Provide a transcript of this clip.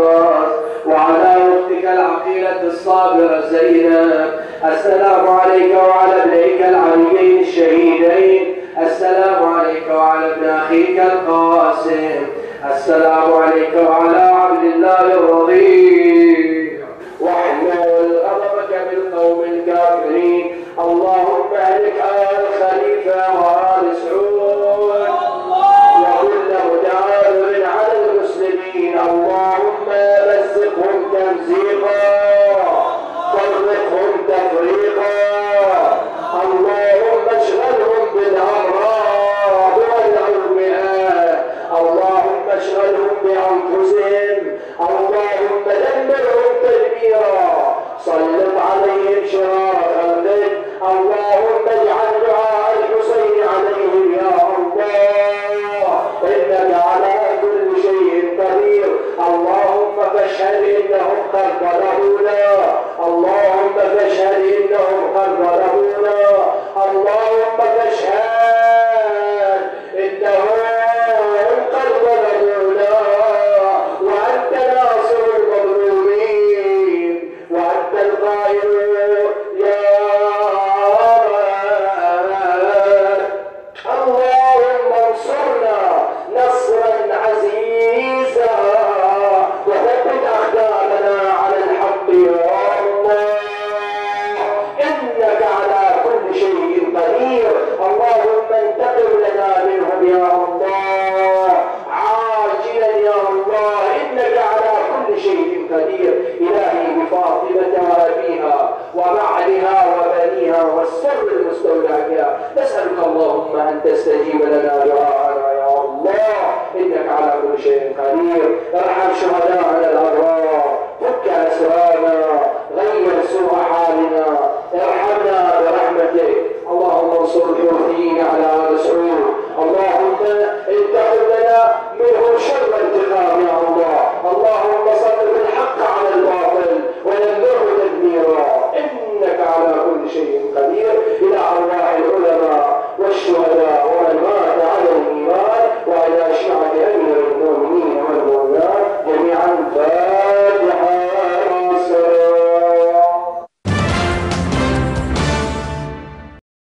العباس وعلى أختك العقيلة الصابرة زينب السلام عليك وعلى ابنيك العليين الشهيدين. السلام عليك وعلى ابن أخيك القاسم. السلام عليك وعلى عبد الله الرضيع. وإحنا فاشهد إنهم قد ظلمونا. اللهم فاشهد إنهم قد ظلمونا. اللهم فاشهد إنهم قد ظلمونا. وأنت ناصر المظلومين. وأنت القائل أن تستجيب لنا دعاءنا يا الله. إنك على كل شيء قدير. ارحم شهداءنا الأبرار.